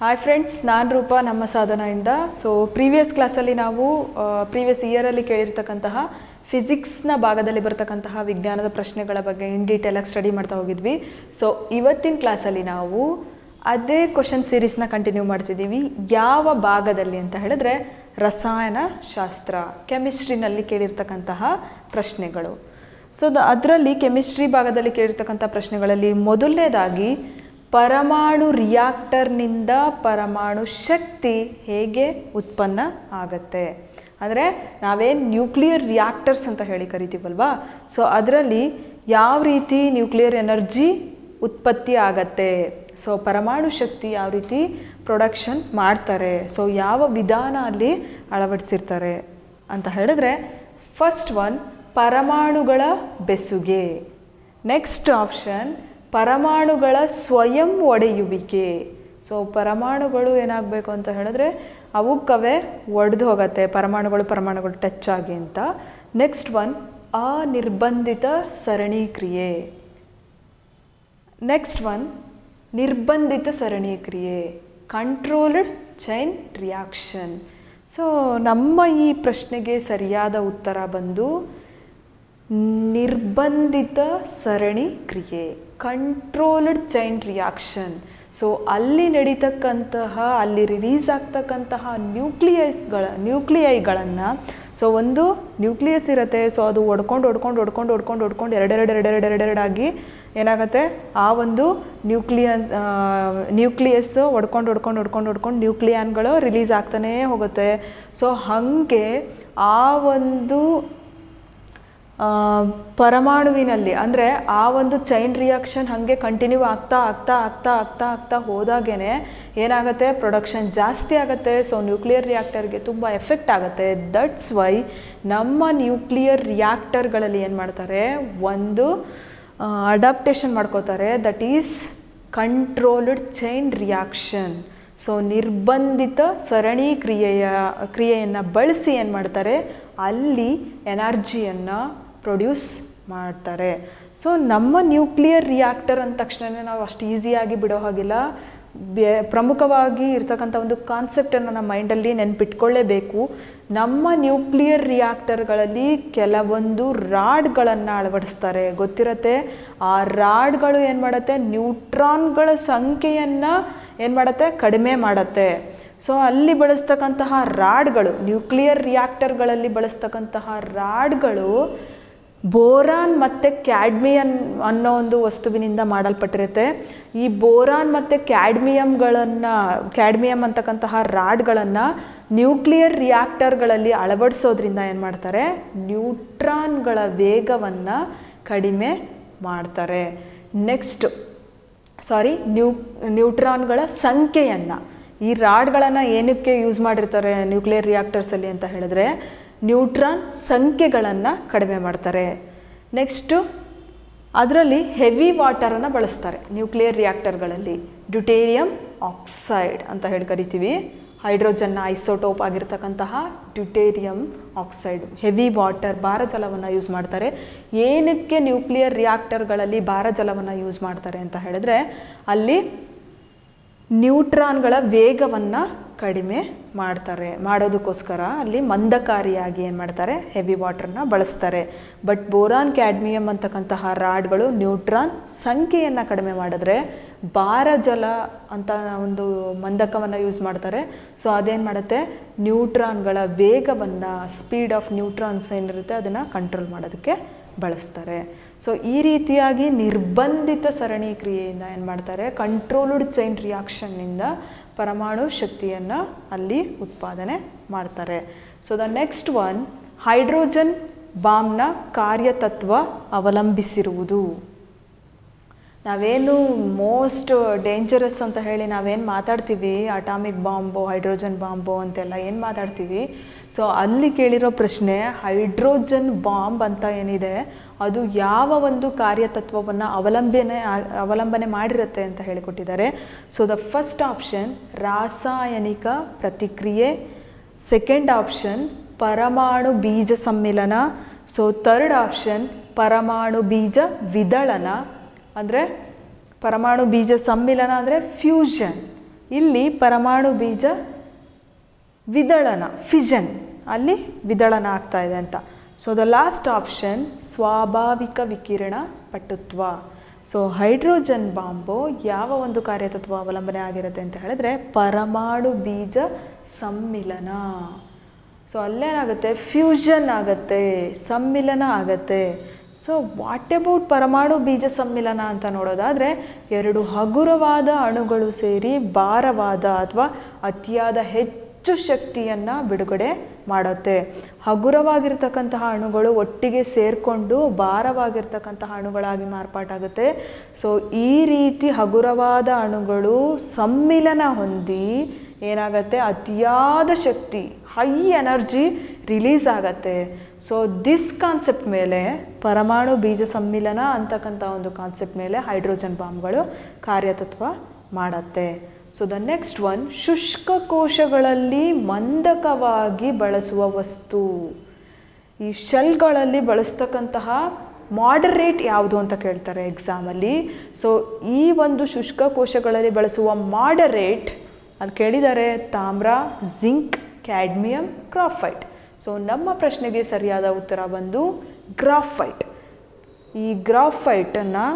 Hi friends ನಾನು ರೂಪ, ನಮ್ಮ ಸಾಧನೆಯಿಂದ. ಸೊ ಪ್ರೀವಿಯಸ್ ಕ್ಲಾಸಲ್ಲಿ ನಾವು ಪ್ರೀವಿಯಸ್ ಇಯರಲ್ಲಿ ಕೇಳಿರ್ತಕ್ಕಂತಹ ಫಿಸಿಕ್ಸ್ನ ಭಾಗದಲ್ಲಿ ಬರ್ತಕ್ಕಂತಹ ವಿಜ್ಞಾನದ ಪ್ರಶ್ನೆಗಳ ಬಗ್ಗೆ ಇನ್ ಡೀಟೇಲಾಗಿ ಸ್ಟಡಿ ಮಾಡ್ತಾ ಹೋಗಿದ್ವಿ. ಸೊ ಇವತ್ತಿನ ಕ್ಲಾಸಲ್ಲಿ ನಾವು ಅದೇ ಕ್ವಶನ್ ಸೀರೀಸ್ನ ಕಂಟಿನ್ಯೂ ಮಾಡ್ತಿದ್ದೀವಿ. ಯಾವ ಭಾಗದಲ್ಲಿ ಅಂತ ಹೇಳಿದ್ರೆ ರಸಾಯನ ಶಾಸ್ತ್ರ ಕೆಮಿಸ್ಟ್ರಿನಲ್ಲಿ ಕೇಳಿರ್ತಕ್ಕಂತಹ ಪ್ರಶ್ನೆಗಳು. ಸೊ ಅದರಲ್ಲಿ ಕೆಮಿಸ್ಟ್ರಿ ಭಾಗದಲ್ಲಿ ಕೇಳಿರ್ತಕ್ಕಂಥ ಪ್ರಶ್ನೆಗಳಲ್ಲಿ ಮೊದಲನೇದಾಗಿ ಪರಮಾಣು ರಿಯಾಕ್ಟರ್ನಿಂದ ಪರಮಾಣು ಶಕ್ತಿ ಹೇಗೆ ಉತ್ಪನ್ನ ಆಗತ್ತೆ? ಅಂದರೆ ನಾವೇನು ನ್ಯೂಕ್ಲಿಯರ್ ರಿಯಾಕ್ಟರ್ಸ್ ಅಂತ ಹೇಳಿ ಕರಿತೀವಲ್ವಾ? ಸೊ ಅದರಲ್ಲಿ ಯಾವ ರೀತಿ ನ್ಯೂಕ್ಲಿಯರ್ ಎನರ್ಜಿ ಉತ್ಪತ್ತಿ ಆಗತ್ತೆ? ಸೊ ಪರಮಾಣು ಶಕ್ತಿ ಯಾವ ರೀತಿ ಪ್ರೊಡಕ್ಷನ್ ಮಾಡ್ತಾರೆ? ಸೊ ಯಾವ ವಿಧಾನ ಅಲ್ಲಿ ಅಳವಡಿಸಿರ್ತಾರೆ? ಅಂತ ಹೇಳಿದ್ರೆ ಫಸ್ಟ್ ಒನ್ ಪರಮಾಣುಗಳ ಬೆಸುಗೆ. ನೆಕ್ಸ್ಟ್ ಆಪ್ಷನ್ ಪರಮಾಣುಗಳ ಸ್ವಯಂ ಒಡೆಯುವಿಕೆ. ಸೊ ಪರಮಾಣುಗಳು ಏನಾಗಬೇಕು ಅಂತ ಹೇಳಿದ್ರೆ ಅವಕ್ಕವೇ ಒಡೆದು ಹೋಗತ್ತೆ, ಪರಮಾಣುಗಳು ಪರಮಾಣುಗಳು ಟಚ್ ಆಗಿ ಅಂತ. ನೆಕ್ಸ್ಟ್ ಒನ್ ಅನಿರ್ಬಂಧಿತ ಸರಣಿ ಕ್ರಿಯೆ ನೆಕ್ಸ್ಟ್ ಒನ್ ನಿರ್ಬಂಧಿತ ಸರಣಿ ಕ್ರಿಯೆ ಕಂಟ್ರೋಲ್ಡ್ ಚೈನ್ ರಿಯಾಕ್ಷನ್ ಸೊ ನಮ್ಮ ಈ ಪ್ರಶ್ನೆಗೆ ಸರಿಯಾದ ಉತ್ತರ ಬಂದು, ನಿರ್ಬಂಧಿತ ಸರಣಿ ಕ್ರಿಯೆ ಕಂಟ್ರೋಲ್ಡ್ ಚೈನ್ ರಿಯಾಕ್ಷನ್ ಸೊ ಅಲ್ಲಿ ನಡೀತಕ್ಕಂತಹ, ಅಲ್ಲಿ ರಿಲೀಸ್ ಆಗ್ತಕ್ಕಂತಹ ನ್ಯೂಕ್ಲಿಯಸ್ಗಳ ನ್ಯೂಕ್ಲಿಯೈಗಳನ್ನು ಸೊ ಒಂದು ನ್ಯೂಕ್ಲಿಯಸ್ ಇರುತ್ತೆ. ಸೊ ಅದು ಒಡ್ಕೊಂಡು ಒಡ್ಕೊಂಡು ಒಡ್ಕೊಂಡು ಒಡ್ಕೊಂಡು ಒಡ್ಕೊಂಡು ಎರಡೆರಡು ಏನಾಗುತ್ತೆ? ಆ ಒಂದು ನ್ಯೂಕ್ಲಿಯನ್ ನ್ಯೂಕ್ಲಿಯಸ್ ಒಡ್ಕೊಂಡು ಒಡ್ಕೊಂಡು ಒಡ್ಕೊಂಡು ಒಡ್ಕೊಂಡು ನ್ಯೂಕ್ಲಿಯಾನ್ಗಳು ರಿಲೀಸ್ ಆಗ್ತಾನೇ ಹೋಗುತ್ತೆ. ಸೊ ಹಾಗೆ ಆ ಒಂದು ಪರಮಾಣುವಿನಲ್ಲಿ, ಅಂದರೆ ಆ ಒಂದು ಚೈನ್ ರಿಯಾಕ್ಷನ್ ಹಾಗೆ ಕಂಟಿನ್ಯೂ ಆಗ್ತಾ ಆಗ್ತಾ ಆಗ್ತಾ ಆಗ್ತಾ ಆಗ್ತಾ ಹೋದಾಗೇ ಏನಾಗುತ್ತೆ? ಪ್ರೊಡಕ್ಷನ್ ಜಾಸ್ತಿ ಆಗುತ್ತೆ. ಸೊ ನ್ಯೂಕ್ಲಿಯರ್ ರಿಯಾಕ್ಟರ್ಗೆ ತುಂಬ ಎಫೆಕ್ಟ್ ಆಗುತ್ತೆ. ದಟ್ಸ್ ವೈ ನಮ್ಮ ನ್ಯೂಕ್ಲಿಯರ್ ರಿಯಾಕ್ಟರ್ಗಳಲ್ಲಿ ಏನು ಮಾಡ್ತಾರೆ? ಒಂದು ಅಡಾಪ್ಟೇಷನ್ ಮಾಡ್ಕೋತಾರೆ. That is controlled chain reaction so ನಿರ್ಬಂಧಿತ ಸರಣಿ ಕ್ರಿಯೆಯ, ಕ್ರಿಯೆಯನ್ನು ಬಳಸಿ ಏನು ಮಾಡ್ತಾರೆ? ಅಲ್ಲಿ ಎನರ್ಜಿಯನ್ನು ಪ್ರೊಡ್ಯೂಸ್ ಮಾಡ್ತಾರೆ. ಸೊ ನಮ್ಮ ನ್ಯೂಕ್ಲಿಯರ್ ರಿಯಾಕ್ಟರ್ ಅಂದ ತಕ್ಷಣ ನಾವು ಅಷ್ಟು ಈಸಿಯಾಗಿ ಬಿಡೋ ಹಾಗಿಲ್ಲ. ಬೆ, ಪ್ರಮುಖವಾಗಿ ಇರ್ತಕ್ಕಂಥ ಒಂದು ಕಾನ್ಸೆಪ್ಟನ್ನು ನಮ್ಮ ಮೈಂಡಲ್ಲಿ ನೆನ್ಪಿಟ್ಕೊಳ್ಳೇಬೇಕು ನಮ್ಮ ನ್ಯೂಕ್ಲಿಯರ್ ರಿಯಾಕ್ಟರ್ಗಳಲ್ಲಿ ಕೆಲವೊಂದು ರಾಡ್ಗಳನ್ನು ಅಳವಡಿಸ್ತಾರೆ. ಗೊತ್ತಿರತ್ತೆ? ಆ ರಾಡ್ಗಳು ಏನು ಮಾಡುತ್ತೆ? ನ್ಯೂಟ್ರಾನ್ಗಳ ಸಂಖ್ಯೆಯನ್ನು ಏನು ಮಾಡುತ್ತೆ? ಕಡಿಮೆ ಮಾಡುತ್ತೆ. ಸೊ ಅಲ್ಲಿ ಬಳಸ್ತಕ್ಕಂತಹ ರಾಡ್ಗಳು ನ್ಯೂಕ್ಲಿಯರ್ ರಿಯಾಕ್ಟರ್ಗಳಲ್ಲಿ ಬಳಸ್ತಕ್ಕಂತಹ ರಾಡ್ಗಳು ಬೋರಾನ್ ಮತ್ತು ಕ್ಯಾಡ್ಮಿಯನ್ ಅನ್ನೋ ಒಂದು ವಸ್ತುವಿನಿಂದ ಮಾಡಲ್ಪಟ್ಟಿರುತ್ತೆ. ಈ ಬೋರಾನ್ ಮತ್ತು ಕ್ಯಾಡ್ಮಿಯಮ್ಗಳನ್ನು ಕ್ಯಾಡ್ಮಿಯಮ್ ಅಂತಕ್ಕಂತಹ ರಾಡ್ಗಳನ್ನು ನ್ಯೂಕ್ಲಿಯರ್ ರಿಯಾಕ್ಟರ್ಗಳಲ್ಲಿ ಅಳವಡಿಸೋದ್ರಿಂದ ಏನು ಮಾಡ್ತಾರೆ? ನ್ಯೂಟ್ರಾನ್ಗಳ ವೇಗವನ್ನು ಕಡಿಮೆ ಮಾಡ್ತಾರೆ. ನೆಕ್ಸ್ಟ್, ಸಾರಿ, ನ್ಯೂ, ನ್ಯೂಟ್ರಾನ್ಗಳ ಸಂಖ್ಯೆಯನ್ನು. ಈ ರಾಡ್ಗಳನ್ನು ಏನಕ್ಕೆ ಯೂಸ್ ಮಾಡಿರ್ತಾರೆ ನ್ಯೂಕ್ಲಿಯರ್ ರಿಯಾಕ್ಟರ್ಸಲ್ಲಿ ಅಂತ ಹೇಳಿದ್ರೆ ನ್ಯೂಟ್ರಾನ್ ಸಂಖ್ಯೆಗಳನ್ನು ಕಡಿಮೆ ಮಾಡ್ತಾರೆ. ನೆಕ್ಸ್ಟು ಅದರಲ್ಲಿ ಹೆವಿ ವಾಟರನ್ನು ಬಳಸ್ತಾರೆ ನ್ಯೂಕ್ಲಿಯರ್ ರಿಯಾಕ್ಟರ್ಗಳಲ್ಲಿ ಡ್ಯುಟೇರಿಯಂ ಆಕ್ಸೈಡ್ ಅಂತ ಹೇಳಿ ಕರಿತೀವಿ. ಹೈಡ್ರೋಜನ್ನ ಐಸೋಟೋಪ್ ಆಗಿರ್ತಕ್ಕಂತಹ ಡ್ಯುಟೇರಿಯಂ ಆಕ್ಸೈಡ್ ಹೆವಿ ವಾಟರ್ ಭಾರಜಲವನ್ನು ಯೂಸ್ ಮಾಡ್ತಾರೆ. ಏನಕ್ಕೆ ನ್ಯೂಕ್ಲಿಯರ್ ರಿಯಾಕ್ಟರ್ಗಳಲ್ಲಿ ಭಾರಜಲವನ್ನು ಯೂಸ್ ಮಾಡ್ತಾರೆ ಅಂತ ಹೇಳಿದ್ರೆ ಅಲ್ಲಿ ನ್ಯೂಟ್ರಾನ್ಗಳ ವೇಗವನ್ನು ಕಡಿಮೆ ಮಾಡ್ತಾರೆ. ಮಾಡೋದಕ್ಕೋಸ್ಕರ ಅಲ್ಲಿ ಮಂದಕಾರಿಯಾಗಿ ಏನು ಮಾಡ್ತಾರೆ? ಹೆವಿ ವಾಟರ್ನ ಬಳಸ್ತಾರೆ. ಬಟ್ ಬೋರಾನ್ ಕ್ಯಾಡ್ಮಿಯಂ ಅಂತಕ್ಕಂತಹ ರಾಡ್ಗಳು ನ್ಯೂಟ್ರಾನ್ ಸಂಖ್ಯೆಯನ್ನು ಕಡಿಮೆ ಮಾಡಿದ್ರೆ ಭಾರಜಲ ಅಂತ ಒಂದು ಮಂದಕವನ್ನು ಯೂಸ್ ಮಾಡ್ತಾರೆ. ಸೊ ಅದೇನು ಮಾಡುತ್ತೆ? ನ್ಯೂಟ್ರಾನ್ಗಳ ವೇಗವನ್ನು ಸ್ಪೀಡ್ ಆಫ್ ನ್ಯೂಟ್ರಾನ್ಸ್ ಏನಿರುತ್ತೆ ಅದನ್ನು ಕಂಟ್ರೋಲ್ ಮಾಡೋದಕ್ಕೆ ಬಳಸ್ತಾರೆ. ಸೊ ಈ ರೀತಿಯಾಗಿ ನಿರ್ಬಂಧಿತ ಸರಣಿ ಕ್ರಿಯೆಯಿಂದ ಏನು ಮಾಡ್ತಾರೆ? ಕಂಟ್ರೋಲ್ಡ್ ಚೈನ್ ರಿಯಾಕ್ಷನ್ನಿಂದ ಪರಮಾಣು ಶಕ್ತಿಯನ್ನು ಅಲ್ಲಿ ಉತ್ಪಾದನೆ ಮಾಡ್ತಾರೆ. So the next one hydrogen ಬಾಂಬ್ನ ಕಾರ್ಯತತ್ವ ಅವಲಂಬಿಸಿರುವುದು. ನಾವೇನು ಮೋಸ್ಟ್ ಡೇಂಜರಸ್ ಅಂತ ಹೇಳಿ ನಾವೇನು ಮಾತಾಡ್ತೀವಿ ಅಟಾಮಿಕ್ ಬಾಂಬು ಹೈಡ್ರೋಜನ್ ಬಾಂಬು ಅಂತೆಲ್ಲ ಏನು ಮಾತಾಡ್ತೀವಿ. ಸೊ ಅಲ್ಲಿ ಕೇಳಿರೋ ಪ್ರಶ್ನೆ ಹೈಡ್ರೋಜನ್ ಬಾಂಬ್ ಅಂತ ಏನಿದೆ, ಅದು ಯಾವ ಒಂದು ಕಾರ್ಯತತ್ವವನ್ನು ಅವಲಂಬನೆ ಅವಲಂಬನೆ ಮಾಡಿರುತ್ತೆ ಅಂತ ಹೇಳಿಕೊಟ್ಟಿದ್ದಾರೆ. ಸೊ ದ ಫಸ್ಟ್ ಆಪ್ಷನ್ ರಾಸಾಯನಿಕ ಪ್ರತಿಕ್ರಿಯೆ. ಸೆಕೆಂಡ್ ಆಪ್ಷನ್ ಪರಮಾಣು ಬೀಜ ಸಮ್ಮಿಲನ. ಸೊ ಥರ್ಡ್ ಆಪ್ಷನ್ ಪರಮಾಣು ಬೀಜ ವಿದಳನ. ಅಂದರೆ ಪರಮಾಣು ಬೀಜ ಸಮ್ಮಿಲನ ಅಂದರೆ ಫ್ಯೂಷನ್ ಇಲ್ಲಿ ಪರಮಾಣು ಬೀಜ ವಿದಳನ ಫಿಜನ್ ಅಲ್ಲಿ ವಿದಳನ ಆಗ್ತಾ ಇದೆ ಅಂತ. ಸೊ ದ ಲಾಸ್ಟ್ ಆಪ್ಷನ್ ಸ್ವಾಭಾವಿಕ ವಿಕಿರಣ ಪಟುತ್ವ. ಸೊ ಹೈಡ್ರೋಜನ್ ಬಾಂಬು ಯಾವ ಒಂದು ಕಾರ್ಯತತ್ವ ಅವಲಂಬನೆ ಆಗಿರುತ್ತೆ ಅಂತ ಹೇಳಿದ್ರೆ ಪರಮಾಣು ಬೀಜ ಸಮ್ಮಿಲನ ಸೊ ಅಲ್ಲೇನಾಗುತ್ತೆ? ಫ್ಯೂಷನ್ ಆಗುತ್ತೆ ಸಮ್ಮಿಲನ ಆಗತ್ತೆ. ಸೊ ವಾಟ್ ಅಬೌಟ್ ಪರಮಾಣು ಬೀಜ ಸಮ್ಮಿಲನ ಅಂತ ನೋಡೋದಾದರೆ, ಎರಡು ಹಗುರವಾದ ಅಣುಗಳು ಸೇರಿ ಭಾರವಾದ ಅಥವಾ ಅತಿಯಾದ ಹೆಚ್ಚು ಶಕ್ತಿಯನ್ನು ಬಿಡುಗಡೆ ಮಾಡುತ್ತೆ. ಹಗುರವಾಗಿರ್ತಕ್ಕಂತಹ ಅಣುಗಳು ಒಟ್ಟಿಗೆ ಸೇರಿಕೊಂಡು ಭಾರವಾಗಿರ್ತಕ್ಕಂತಹ ಅಣುಗಳಾಗಿ ಮಾರ್ಪಾಟಾಗುತ್ತೆ. ಸೊ ಈ ರೀತಿ ಹಗುರವಾದ ಅಣುಗಳು ಸಮ್ಮಿಲನ ಹೊಂದಿ ಏನಾಗುತ್ತೆ? ಅತಿಯಾದ ಶಕ್ತಿ ಹೈ ಎನರ್ಜಿ ರಿಲೀಸ್ ಆಗತ್ತೆ. ಸೊ ದಿಸ್ ಕಾನ್ಸೆಪ್ಟ್ ಮೇಲೆ ಪರಮಾಣು ಬೀಜ ಸಮ್ಮಿಲನ ಅಂತಕ್ಕಂಥ ಒಂದು ಕಾನ್ಸೆಪ್ಟ್ ಮೇಲೆ ಹೈಡ್ರೋಜನ್ ಬಾಂಬ್ಗಳು ಕಾರ್ಯತತ್ವ ಮಾಡತ್ತೆ. ಸೊ ದ ನೆಕ್ಸ್ಟ್ ಒನ್ ಶುಷ್ಕ ಕೋಶಗಳಲ್ಲಿ ಮಂದಕವಾಗಿ ಬಳಸುವ ವಸ್ತು. ಈ ಶೆಲ್ಗಳಲ್ಲಿ ಬಳಸ್ತಕ್ಕಂತಹ ಮಾಡರೇಟ್ ಯಾವುದು ಅಂತ ಕೇಳ್ತಾರೆ ಎಕ್ಸಾಮಲ್ಲಿ ಸೊ ಈ ಒಂದು ಶುಷ್ಕ ಕೋಶಗಳಲ್ಲಿ ಬಳಸುವ ಮಾಡರೇಟ್ ಅಲ್ಲಿ ಕೇಳಿದ್ದಾರೆ ತಾಮ್ರ ಜಿಂಕ್ ಕ್ಯಾಡ್ಮಿಯಂ ಗ್ರಾಫೈಟ್ ಸೊ ನಮ್ಮ ಪ್ರಶ್ನೆಗೆ ಸರಿಯಾದ ಉತ್ತರ ಬಂದು ಗ್ರಾಫೈಟ್ ಈ ಗ್ರಾಫೈಟನ್ನು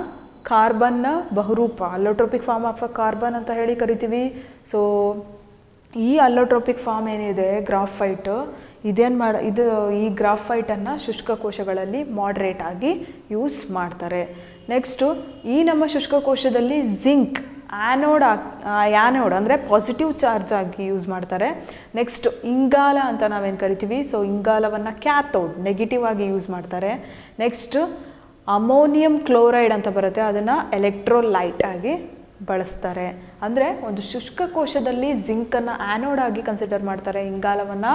ಕಾರ್ಬನ್ನ ಬಹುರೂಪ ಅಲ್ಲೋಟ್ರೋಪಿಕ್ ಫಾರ್ಮ್ ಆಫ್ ಕಾರ್ಬನ್ ಅಂತ ಹೇಳಿ ಕರಿತೀವಿ. ಸೊ ಈ ಅಲ್ಲೋಟ್ರೋಪಿಕ್ ಫಾರ್ಮ್ ಏನಿದೆ ಗ್ರಾಫೈಟ್ ಇದೇನು ಮಾಡ, ಇದು ಈ ಗ್ರಾಫೈಟನ್ನು ಶುಷ್ಕ ಕೋಶಗಳಲ್ಲಿ ಮಾಡ್ರೇಟ್ ಆಗಿ ಯೂಸ್ ಮಾಡ್ತಾರೆ. ನೆಕ್ಸ್ಟು ಈ ನಮ್ಮ ಶುಷ್ಕ ಕೋಶದಲ್ಲಿ ಜಿಂಕ್ ಆ್ಯನೋಡ್ ಆ್ಯನೋಡ್ ಅಂದರೆ ಪಾಸಿಟಿವ್ ಚಾರ್ಜ್ ಆಗಿ ಯೂಸ್ ಮಾಡ್ತಾರೆ. ನೆಕ್ಸ್ಟ್ ಇಂಗಾಲ ಅಂತ ನಾವೇನು ಕರಿತೀವಿ? ಸೊ ಇಂಗಾಲವನ್ನು ಕ್ಯಾಥೋಡ್ ನೆಗೆಟಿವ್ ಆಗಿ ಯೂಸ್ ಮಾಡ್ತಾರೆ. ನೆಕ್ಸ್ಟ್ ಅಮೋನಿಯಂ ಕ್ಲೋರೈಡ್ ಅಂತ ಬರುತ್ತೆ. ಅದನ್ನು ಎಲೆಕ್ಟ್ರೋಲೈಟ್ ಆಗಿ ಬಳಸ್ತಾರೆ. ಅಂದರೆ ಒಂದು ಶುಷ್ಕ ಕೋಶದಲ್ಲಿ ಜಿಂಕನ್ನು ಆ್ಯನೋಡ್ ಆಗಿ ಕನ್ಸಿಡರ್ ಮಾಡ್ತಾರೆ. ಇಂಗಾಲವನ್ನು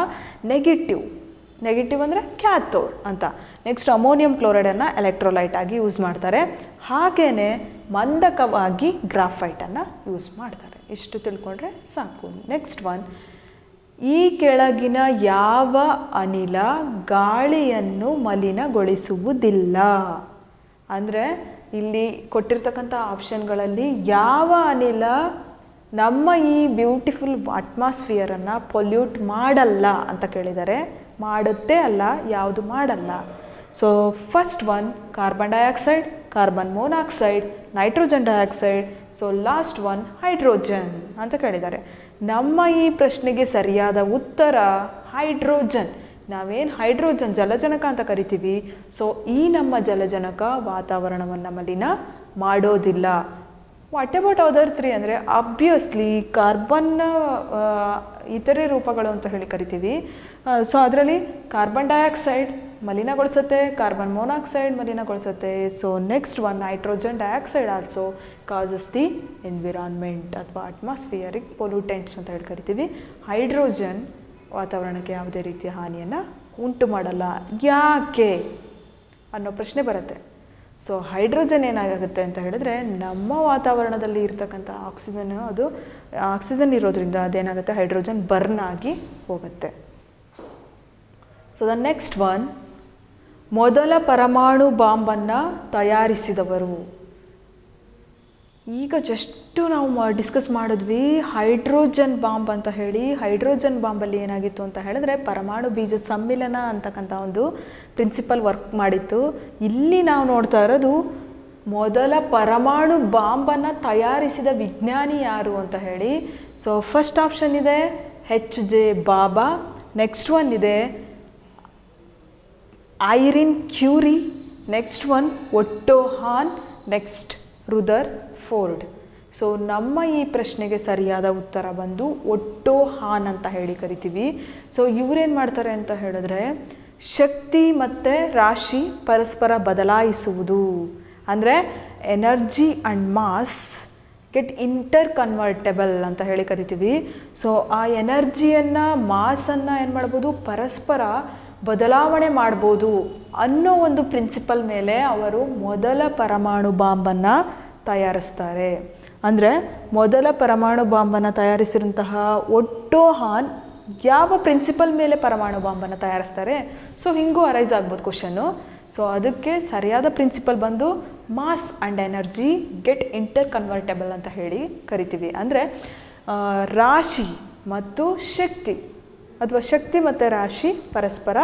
ನೆಗೆಟಿವ್ ನೆಗೆಟಿವ್ ಅಂದರೆ ಕ್ಯಾಥೋಡ್ ಅಂತ. ನೆಕ್ಸ್ಟ್ ಅಮೋನಿಯಂ ಕ್ಲೋರೈಡನ್ನು ಎಲೆಕ್ಟ್ರೋಲೈಟ್ ಆಗಿ ಯೂಸ್ ಮಾಡ್ತಾರೆ. ಹಾಗೇ ಮಂದಕವಾಗಿ ಗ್ರಾಫೈಟನ್ನು ಯೂಸ್ ಮಾಡ್ತಾರೆ. ಇಷ್ಟು ತಿಳ್ಕೊಂಡ್ರೆ ಸಾಕು. ನೆಕ್ಸ್ಟ್ ಒನ್ ಈ ಕೆಳಗಿನ ಯಾವ ಅನಿಲ ಗಾಳಿಯನ್ನು ಮಲಿನಗೊಳಿಸುವುದಿಲ್ಲ? ಅಂದರೆ ಇಲ್ಲಿ ಕೊಟ್ಟಿರ್ತಕ್ಕಂಥ ಆಪ್ಷನ್ಗಳಲ್ಲಿ ಯಾವ ಅನಿಲ ನಮ್ಮ ಈ ಬ್ಯೂಟಿಫುಲ್ ಅಟ್ಮಾಸ್ಫಿಯರನ್ನು ಪೊಲ್ಯೂಟ್ ಮಾಡಲ್ಲ ಅಂತ ಕೇಳಿದ್ದಾರೆ ಮಾಡುತ್ತೆ ಅಲ್ಲ, ಯಾವುದು ಮಾಡಲ್ಲ. So first one carbon dioxide carbon monoxide nitrogen dioxide so last one hydrogen ಅಂತ ಕೇಳಿದ್ದಾರೆ. ನಮ್ಮ ಈ ಪ್ರಶ್ನೆಗೆ ಸರಿಯಾದ ಉತ್ತರ, ಹೈಡ್ರೋಜನ್. ನಾವೇನು ಹೈಡ್ರೋಜನ್ ಜಲಜನಕ ಅಂತ ಕರಿತೀವಿ? ಸೊ ಈ ನಮ್ಮ ಜಲಜನಕ ವಾತಾವರಣವನ್ನು ಮಲಿನ ಮಾಡೋದಿಲ್ಲ. ವಾಟ್ ಅಬೌಟ್ ಅದರ್ ತ್ರೀ ಅಂದರೆ ಅಬ್ವಿಯಸ್ಲಿ ಕಾರ್ಬನ್ ಇತರೆ ರೂಪಗಳು ಅಂತ ಹೇಳಿ ಕರಿತೀವಿ. ಸೊ ಅದರಲ್ಲಿ ಕಾರ್ಬನ್ ಡೈಆಕ್ಸೈಡ್ ಮಲಿನಗೊಳಿಸುತ್ತೆ carbon monoxide ಮಲಿನಗೊಳಿಸುತ್ತೆ. So next one nitrogen dioxide also causes the environment ಅಥವಾ ಅಟ್ಮಾಸ್ಫಿಯರಿಕ್ ಪೊಲ್ಯೂಟೆಂಟ್ಸ್ ಅಂತ ಹೇಳಿ ಕರಿತೀವಿ. ಹೈಡ್ರೋಜನ್ ವಾತಾವರಣಕ್ಕೆ ಯಾವುದೇ ರೀತಿಯ ಹಾನಿಯನ್ನು ಉಂಟು ಮಾಡಲ್ಲ. ಯಾಕೆ ಅನ್ನೋ ಪ್ರಶ್ನೆ ಬರುತ್ತೆ. ಸೊ ಹೈಡ್ರೋಜನ್ ಏನಾಗುತ್ತೆ ಅಂತ ಹೇಳಿದ್ರೆ ನಮ್ಮ ವಾತಾವರಣದಲ್ಲಿ ಇರ್ತಕ್ಕಂಥ ಆಕ್ಸಿಜನ್ ಅದು ಆಕ್ಸಿಜನ್ ಇರೋದ್ರಿಂದ ಅದೇನಾಗುತ್ತೆ? ಹೈಡ್ರೋಜನ್ ಬರ್ನ್ ಆಗಿ ಹೋಗುತ್ತೆ. ಸೊ ದ ನೆಕ್ಸ್ಟ್ ಒನ್ ಮೊದಲ ಪರಮಾಣು ಬಾಂಬನ್ನು ತಯಾರಿಸಿದವರು. ಈಗ ಜಸ್ಟು ನಾವು ಡಿಸ್ಕಸ್ ಮಾಡಿದ್ವಿ ಹೈಡ್ರೋಜನ್ ಬಾಂಬ್ ಅಂತ ಹೇಳಿ. ಹೈಡ್ರೋಜನ್ ಬಾಂಬಲ್ಲಿ ಏನಾಗಿತ್ತು ಅಂತ ಹೇಳಿದ್ರೆ ಪರಮಾಣು ಬೀಜ ಸಮ್ಮಿಲನ ಅಂತಕ್ಕಂಥ ಒಂದು ಪ್ರಿನ್ಸಿಪಲ್ ವರ್ಕ್ ಮಾಡಿತ್ತು. ಇಲ್ಲಿ ನಾವು ನೋಡ್ತಾ ಇರೋದು ಮೊದಲ ಪರಮಾಣು ಬಾಂಬನ್ನು ತಯಾರಿಸಿದ ವಿಜ್ಞಾನಿ ಯಾರು ಅಂತ ಹೇಳಿ. ಸೊ ಫಸ್ಟ್ ಆಪ್ಷನ್ ಇದೆ H J Bhabha next one ಇದೆ Irene Curie next one Otto Hahn next Rutherford. So ನಮ್ಮ ಈ ಪ್ರಶ್ನೆಗೆ ಸರಿಯಾದ ಉತ್ತರ ಬಂದು ಒಟ್ಟೋ ಹಾನ್ ಅಂತ ಹೇಳಿ ಕರಿತೀವಿ. ಸೊ ಇವರೇನು ಮಾಡ್ತಾರೆ ಅಂತ ಹೇಳಿದ್ರೆ, ಶಕ್ತಿ ಮತ್ತು ರಾಶಿ ಪರಸ್ಪರ ಬದಲಾಯಿಸುವುದು. ಅಂದರೆ, energy and mass get interconvertible ಅಂತ ಹೇಳಿ ಕರಿತೀವಿ. ಸೊ ಆ ಎನರ್ಜಿಯನ್ನು, ಮಾಸನ್ನು ಏನು ಮಾಡ್ಬೋದು? ಪರಸ್ಪರ ಬದಲಾವಣೆ ಮಾಡ್ಬೋದು ಅನ್ನೋ ಒಂದು ಪ್ರಿನ್ಸಿಪಲ್ ಮೇಲೆ ಅವರು ಮೊದಲ ಪರಮಾಣು ಬಾಂಬನ್ನು ತಯಾರಿಸ್ತಾರೆ. ಅಂದರೆ ಮೊದಲ ಪರಮಾಣು ಬಾಂಬನ್ನು ತಯಾರಿಸಿದಂತಹ ಒಟ್ಟೋ ಹಾನ್ ಯಾವ ಪ್ರಿನ್ಸಿಪಲ್ ಮೇಲೆ ಪರಮಾಣು ಬಾಂಬನ್ನು ತಯಾರಿಸ್ತಾರೆ? ಸೊ ಹಿಂಗೂ ಅರೈಸ್ ಆಗ್ಬೋದು ಕ್ವಶನ್ನು ಸೊ ಅದಕ್ಕೆ ಸರಿಯಾದ ಪ್ರಿನ್ಸಿಪಲ್ ಬಂದು mass and energy get interconvertible ಅಂತ ಹೇಳಿ ಕರಿತೀವಿ. ಅಂದರೆ ರಾಶಿ ಮತ್ತು ಶಕ್ತಿ ಅಥವಾ ಶಕ್ತಿ ಮತ್ತು ರಾಶಿ ಪರಸ್ಪರ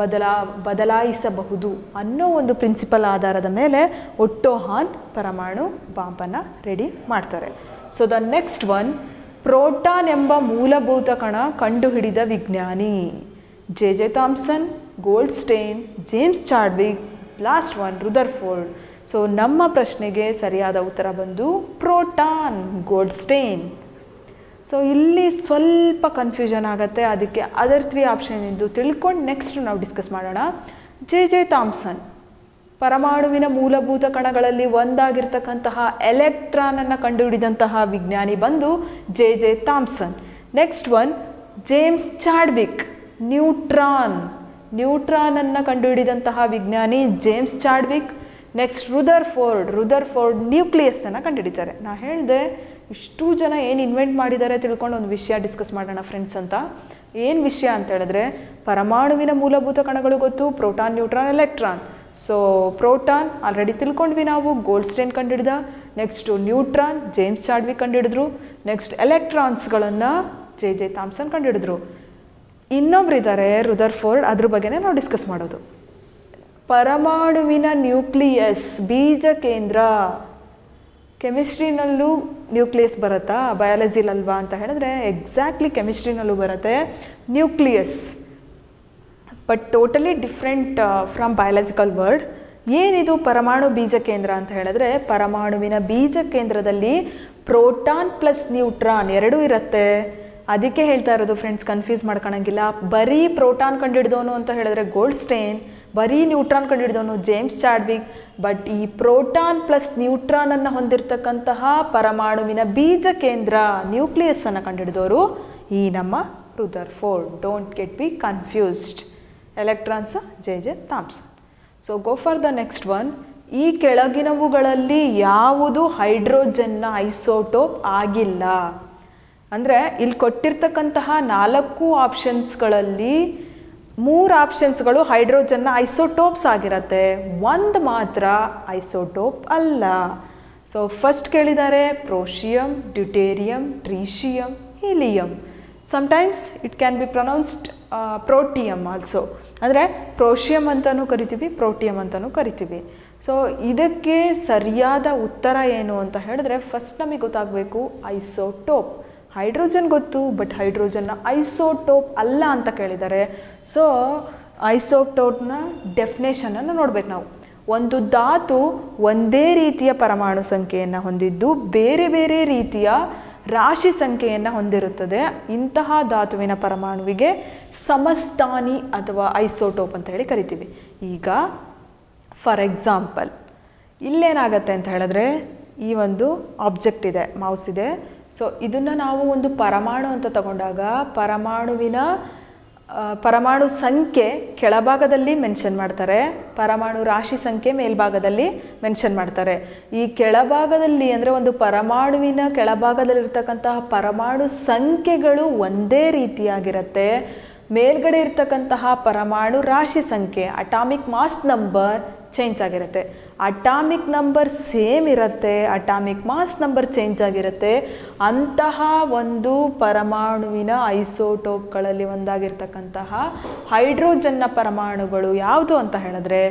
ಬದಲಾ, ಬದಲಾಯಿಸಬಹುದು ಅನ್ನೋ ಒಂದು ಪ್ರಿನ್ಸಿಪಲ್ ಆಧಾರದ ಮೇಲೆ ಒಟ್ಟೋಹಾನ್ ಪರಮಾಣು ಬಾಂಬನ್ನು ರೆಡಿ ಮಾಡ್ತಾರೆ. So the next one proton ಎಂಬ ಮೂಲಭೂತ ಕಣ ಕಂಡುಹಿಡಿದ ವಿಜ್ಞಾನಿ. J J Thomson Goldstein James Chadwick last one Rutherford so ನಮ್ಮ ಪ್ರಶ್ನೆಗೆ ಸರಿಯಾದ ಉತ್ತರ ಬಂದು ಪ್ರೋಟಾನ್ ಗೋಲ್ಡ್ ಸ್ಟೇನ್ ಸೊ ಇಲ್ಲಿ ಸ್ವಲ್ಪ ಕನ್ಫ್ಯೂಷನ್ ಆಗುತ್ತೆ. ಅದಕ್ಕೆ ಅದರ್ ತ್ರೀ ಆಪ್ಷನ್ ಇದ್ದು ತಿಳ್ಕೊಂಡು ನೆಕ್ಸ್ಟ್ ನಾವು ಡಿಸ್ಕಸ್ ಮಾಡೋಣ. ಜೆ ಜೆ ಥಾಮ್ಸನ್ ಪರಮಾಣುವಿನ ಮೂಲಭೂತ ಕಣಗಳಲ್ಲಿ ಒಂದಾಗಿರ್ತಕ್ಕಂತಹ ಎಲೆಕ್ಟ್ರಾನನ್ನು ಕಂಡುಹಿಡಿದಂತಹ ವಿಜ್ಞಾನಿ ಬಂದು J J Thomson next one James Chadwick neutron ನ್ಯೂಟ್ರಾನನ್ನು ಕಂಡುಹಿಡಿದಂತಹ ವಿಜ್ಞಾನಿ James Chadwick next Rutherford Rutherford ನ್ಯೂಕ್ಲಿಯಸ್ಸನ್ನು ಕಂಡುಹಿಡಿತಾರೆ. ನಾ ಹೇಳಿದೆ ಇಷ್ಟು ಜನ ಏನು ಇನ್ವೆಂಟ್ ಮಾಡಿದ್ದಾರೆ ತಿಳ್ಕೊಂಡು ಒಂದು ವಿಷಯ ಡಿಸ್ಕಸ್ ಮಾಡೋಣ ಫ್ರೆಂಡ್ಸ್ ಅಂತ. ಏನು ವಿಷಯ ಅಂತ ಹೇಳಿದ್ರೆ, ಪರಮಾಣುವಿನ ಮೂಲಭೂತ ಕಣಗಳು ಗೊತ್ತು proton neutron electron so proton already ತಿಳ್ಕೊಂಡ್ವಿ ನಾವು ಗೋಲ್ಡ್ ಸ್ಟೇನ್ ಕಂಡುಹಿಡ್ದ ನೆಕ್ಸ್ಟು ನ್ಯೂಟ್ರಾನ್ ಜೇಮ್ಸ್ ಚಾಡ್ವಿ ಕಂಡುಹಿಡಿದ್ರು ನೆಕ್ಸ್ಟ್ ಎಲೆಕ್ಟ್ರಾನ್ಸ್ಗಳನ್ನು ಜೆ ಜೆ ಥಾಮ್ಸನ್ ಕಂಡುಹಿಡಿದ್ರು ಇನ್ನೊಬ್ಬರಿದ್ದಾರೆ ರುದರ್ ಫೋರ್ಡ್ ಅದ್ರ ಬಗ್ಗೆನೇ ನಾವು ಡಿಸ್ಕಸ್ ಮಾಡೋದು. ಪರಮಾಣುವಿನ ನ್ಯೂಕ್ಲಿಯಸ್ ಬೀಜ ಕೇಂದ್ರ. ಕೆಮಿಸ್ಟ್ರಿನಲ್ಲೂ ನ್ಯೂಕ್ಲಿಯಸ್ ಬರುತ್ತಾ? ಬಯಾಲಜಿಲಲ್ವಾ ಅಂತ ಹೇಳಿದ್ರೆ ಎಕ್ಸಾಕ್ಟ್ಲಿ ಕೆಮಿಸ್ಟ್ರಿನಲ್ಲೂ ಬರುತ್ತೆ. Nucleus, but totally different from biological word ಏನಿದು ಪರಮಾಣು ಬೀಜ ಕೇಂದ್ರ ಅಂತ ಹೇಳಿದ್ರೆ ಪರಮಾಣುವಿನ ಬೀಜ ಕೇಂದ್ರದಲ್ಲಿ ಪ್ರೋಟಾನ್ ಪ್ಲಸ್ ನ್ಯೂಟ್ರಾನ್ ಎರಡೂ ಇರುತ್ತೆ. ಅದಕ್ಕೆ ಹೇಳ್ತಾ ಇರೋದು ಫ್ರೆಂಡ್ಸ್ ಕನ್ಫ್ಯೂಸ್ ಮಾಡ್ಕೊಳಂಗಿಲ್ಲ. ಬರೀ ಪ್ರೋಟಾನ್ ಕಂಡುಹಿಡ್ದವನು ಅಂತ ಹೇಳಿದ್ರೆ ಗೋಲ್ಡ್ ಸ್ಟೇನ್ ಬರೀ ನ್ಯೂಟ್ರಾನ್ ಕಂಡುಹಿಡ್ದವನು ಜೇಮ್ಸ್ ಚಾಡ್ವಿಕ್, ಬಟ್ ಈ ಪ್ರೋಟಾನ್ ಪ್ಲಸ್ ನ್ಯೂಟ್ರಾನನ್ನು ಹೊಂದಿರತಕ್ಕಂತಹ ಪರಮಾಣುವಿನ ಬೀಜ ಕೇಂದ್ರ ನ್ಯೂಕ್ಲಿಯಸ್ಸನ್ನು ಕಂಡುಹಿಡಿದವರು ಈ ನಮ್ಮ Rutherford don't get be confused electrons J J Thomson so go for the next one ಈ ಕೆಳಗಿನವುಗಳಲ್ಲಿ ಯಾವುದು ಹೈಡ್ರೋಜನ್ನ ಐಸೋಟೋಪ್ ಆಗಿಲ್ಲ? ಅಂದರೆ ಇಲ್ಲಿ ಕೊಟ್ಟಿರ್ತಕ್ಕಂತಹ ನಾಲ್ಕು ಆಪ್ಷನ್ಸ್ಗಳಲ್ಲಿ ಮೂರು ಆಪ್ಷನ್ಸ್ಗಳು ಹೈಡ್ರೋಜನ್ನ ಐಸೋಟೋಪ್ಸ್ ಆಗಿರತ್ತೆ. ಒಂದು ಮಾತ್ರ ಐಸೋಟೋಪ್ ಅಲ್ಲ. ಸೊ ಫಸ್ಟ್ ಕೇಳಿದ್ದಾರೆ protium deuterium tritium helium sometimes it can be pronounced protium also ಅಂದರೆ ಪ್ರೋಷಿಯಂ ಅಂತಲೂ ಕರಿತೀವಿ ಪ್ರೋಟಿಯಂ ಅಂತಲೂ ಕರಿತೀವಿ. ಸೊ ಇದಕ್ಕೆ ಸರಿಯಾದ ಉತ್ತರ ಏನು ಅಂತ ಹೇಳಿದ್ರೆ ಫಸ್ಟ್ ನಮಗೆ ಗೊತ್ತಾಗಬೇಕು ಐಸೋಟೋಪ್ ಹೈಡ್ರೋಜನ್ ಗೊತ್ತು ಬಟ್ ಹೈಡ್ರೋಜನ್ನ ಐಸೋಟೋಪ್ ಅಲ್ಲ ಅಂತ ಕೇಳಿದ್ದಾರೆ. ಸೊ ಐಸೋಟೋಪ್ನ ಡೆಫಿನೇಷನನ್ನು ನೋಡ್ಬೇಕು ನಾವು. ಒಂದು ಧಾತು ಒಂದೇ ರೀತಿಯ ಪರಮಾಣು ಸಂಖ್ಯೆಯನ್ನು ಹೊಂದಿದ್ದು, ಬೇರೆ ಬೇರೆ ರೀತಿಯ ರಾಶಿ ಸಂಖ್ಯೆಯನ್ನು ಹೊಂದಿರುತ್ತದೆ. ಇಂತಹ ಧಾತುವಿನ ಪರಮಾಣುವಿಗೆ ಸಮಸ್ಥಾನಿ ಅಥವಾ ಐಸೋಟೋಪ್ ಅಂತ ಹೇಳಿ ಕರಿತೀವಿ. ಈಗ ಫಾರ್ ಎಕ್ಸಾಂಪಲ್ ಇಲ್ಲೇನಾಗತ್ತೆ ಅಂತ ಹೇಳಿದ್ರೆ, ಈ ಒಂದು ಆಬ್ಜೆಕ್ಟ್ ಇದೆ ಮೌಸ್ ಇದೆ. ಸೊ ಇದನ್ನು ನಾವು ಒಂದು ಪರಮಾಣು ಅಂತ ತಗೊಂಡಾಗ ಪರಮಾಣುವಿನ ಪರಮಾಣು ಸಂಖ್ಯೆ ಕೆಳಭಾಗದಲ್ಲಿ ಮೆನ್ಷನ್ ಮಾಡ್ತಾರೆ. ಪರಮಾಣು ರಾಶಿ ಸಂಖ್ಯೆ ಮೇಲ್ಭಾಗದಲ್ಲಿ ಮೆನ್ಷನ್ ಮಾಡ್ತಾರೆ. ಈ ಕೆಳಭಾಗದಲ್ಲಿ ಅಂದರೆ ಒಂದು ಪರಮಾಣುವಿನ ಕೆಳಭಾಗದಲ್ಲಿರ್ತಕ್ಕಂತಹ ಪರಮಾಣು ಸಂಖ್ಯೆಗಳು ಒಂದೇ ರೀತಿಯಾಗಿರುತ್ತೆ. ಮೇಲ್ಗಡೆ ಇರ್ತಕ್ಕಂತಹ ಪರಮಾಣು ರಾಶಿ ಸಂಖ್ಯೆ ಅಟಾಮಿಕ್ ಮಾಸ್ ನಂಬರ್ ಚೇಂಜ್ ಆಗಿರುತ್ತೆ. ಅಟಾಮಿಕ್ ನಂಬರ್ ಸೇಮ್ ಇರುತ್ತೆ ಅಟಾಮಿಕ್ ಮಾಸ್ ನಂಬರ್ ಚೇಂಜ್ ಆಗಿರುತ್ತೆ. ಅಂತಹ ಒಂದು ಪರಮಾಣುವಿನ ಐಸೋಟೋಪ್ಗಳಲ್ಲಿ ಒಂದಾಗಿರ್ತಕ್ಕಂತಹ ಹೈಡ್ರೋಜನ್ನ ಪರಮಾಣುಗಳು ಯಾವುದು ಅಂತ ಹೇಳಿದ್ರೆ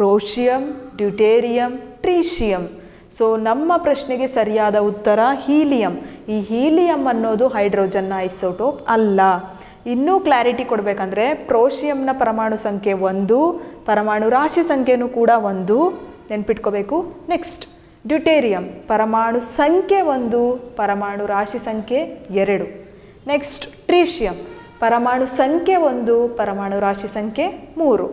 ಪ್ರೋಷಿಯಂ, ಡ್ಯೂಟೇರಿಯಂ, ಟ್ರೀಷಿಯಂ. ಸೊ ನಮ್ಮ ಪ್ರಶ್ನೆಗೆ ಸರಿಯಾದ ಉತ್ತರ ಹೀಲಿಯಂ. ಈ ಹೀಲಿಯಂ ಅನ್ನೋದು ಹೈಡ್ರೋಜನ್ನ ಐಸೋಟೋಪ್ ಅಲ್ಲ. ಇನ್ನೂ ಕ್ಲಾರಿಟಿ ಕೊಡಬೇಕಂದ್ರೆ ಪ್ರೋಷಿಯಂನ ಪರಮಾಣು ಸಂಖ್ಯೆ ಒಂದು, ಪರಮಾಣು ರಾಶಿ ಸಂಖ್ಯೆನೂ ಕೂಡ ಒಂದು ನೆನ್ಪಿಟ್ಕೋಬೇಕು. ನೆಕ್ಸ್ಟ್ ಡ್ಯೂಟೇರಿಯಂ ಪರಮಾಣು ಸಂಖ್ಯೆ ಒಂದು, ಪರಮಾಣು ರಾಶಿ ಸಂಖ್ಯೆ ಎರಡು. ನೆಕ್ಸ್ಟ್ ಟ್ರೀಶಿಯಂ ಪರಮಾಣು ಸಂಖ್ಯೆ ಒಂದು, ಪರಮಾಣು ರಾಶಿ ಸಂಖ್ಯೆ ಮೂರು.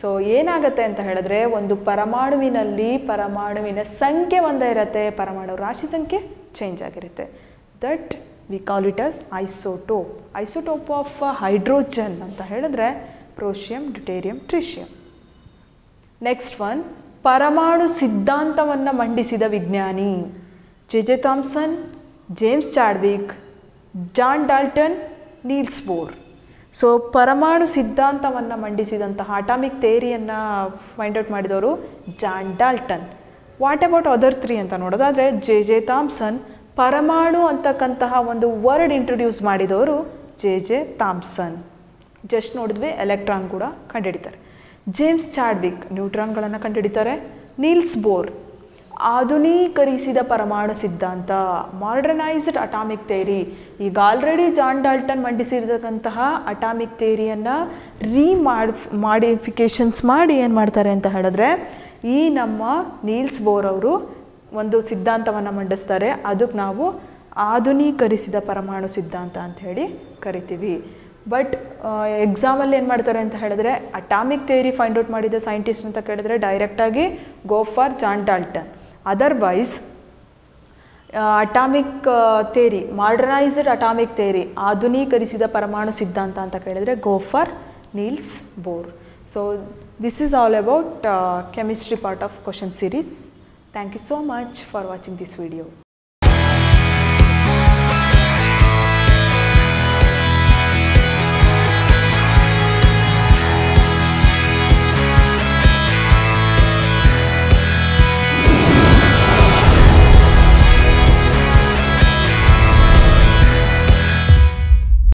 ಸೊ ಏನಾಗುತ್ತೆ ಅಂತ ಹೇಳಿದ್ರೆ, ಒಂದು ಪರಮಾಣುವಿನಲ್ಲಿ ಪರಮಾಣುವಿನ ಸಂಖ್ಯೆ ಒಂದೇ ಇರುತ್ತೆ, ಪರಮಾಣು ರಾಶಿ ಸಂಖ್ಯೆ ಚೇಂಜ್ ಆಗಿರುತ್ತೆ. That we call it as isotope isotope of hydrogen ಅಂತ ಹೇಳಿದ್ರೆ protium deuterium tritium next one ಪರಮಾಣು ಸಿದ್ಧಾಂತವನ್ನು ಮಂಡಿಸಿದ ವಿಜ್ಞಾನಿ J J Thomson, James Chadwick, John Dalton, Niels Bohr. So ಪರಮಾಣು ಸಿದ್ಧಾಂತವನ್ನು ಮಂಡಿಸಿದಂತಹ ಅಟಾಮಿಕ್ ಥೇರಿಯನ್ನು ಫೈಂಡ್ ಔಟ್ ಮಾಡಿದವರು John Dalton. What about other three ಅಂತ ನೋಡೋದಾದರೆ ಜೆ ಜೆ ಥಾಮ್ಸನ್ ಪರಮಾಣು ಅಂತಕ್ಕಂತಹ ಒಂದು ವರ್ಡ್ ಇಂಟ್ರೊಡ್ಯೂಸ್ ಮಾಡಿದವರು ಜೆ ಜೆ ಥಾಮ್ಸನ್. ಜಸ್ಟ್ ನೋಡಿದ್ವಿ ಎಲೆಕ್ಟ್ರಾನ್ ಕೂಡ ಕಂಡುಹಿಡಿತಾರೆ. ಜೇಮ್ಸ್ ಚಾಡ್ವಿಕ್ ನ್ಯೂಟ್ರಾನ್ಗಳನ್ನು ಕಂಡುಹಿಡಿತಾರೆ ನೀಲ್ಸ್ ಬೋರ್ ಆಧುನೀಕರಿಸಿದ ಪರಮಾಣು ಸಿದ್ಧಾಂತ ಮಾಡರ್ನೈಸ್ಡ್ ಅಟಾಮಿಕ್ ಥೇರಿ ಈಗ ಆಲ್ರೆಡಿ ಜಾನ್ ಡಾಲ್ಟನ್ ಮಂಡಿಸಿರತಕ್ಕಂತಹ ಅಟಾಮಿಕ್ ಥೇರಿಯನ್ನು ರೀ ಮಾಡಿ ಮಾಡಿಫಿಕೇಷನ್ಸ್ ಮಾಡಿ ಏನು ಮಾಡ್ತಾರೆ ಅಂತ ಹೇಳಿದ್ರೆ, ಈ ನಮ್ಮ ನೀಲ್ಸ್ ಬೋರ್ ಅವರು ಒಂದು ಸಿದ್ಧಾಂತವನ್ನು ಮಂಡಿಸ್ತಾರೆ. ಅದಕ್ಕೆ ನಾವು ಆಧುನೀಕರಿಸಿದ ಪರಮಾಣು ಸಿದ್ಧಾಂತ ಅಂತ ಹೇಳಿ ಕರಿತೀವಿ. ಬಟ್ ಎಕ್ಸಾಮಲ್ಲಿ ಏನು ಮಾಡ್ತಾರೆ ಅಂತ ಹೇಳಿದ್ರೆ ಅಟಾಮಿಕ್ ಥಿಯರಿ ಫೈಂಡ್ ಔಟ್ ಮಾಡಿದ ಸೈಂಟಿಸ್ಟ್ ಅಂತ ಕೇಳಿದ್ರೆ ಡೈರೆಕ್ಟಾಗಿ go for John Dalton otherwise atomic theory modernised atomic theory ಆಧುನೀಕರಿಸಿದ ಪರಮಾಣು ಸಿದ್ಧಾಂತ ಅಂತ ಕೇಳಿದರೆ go for Niels Bohr so this is all about chemistry part of question series thank you so much for watching this video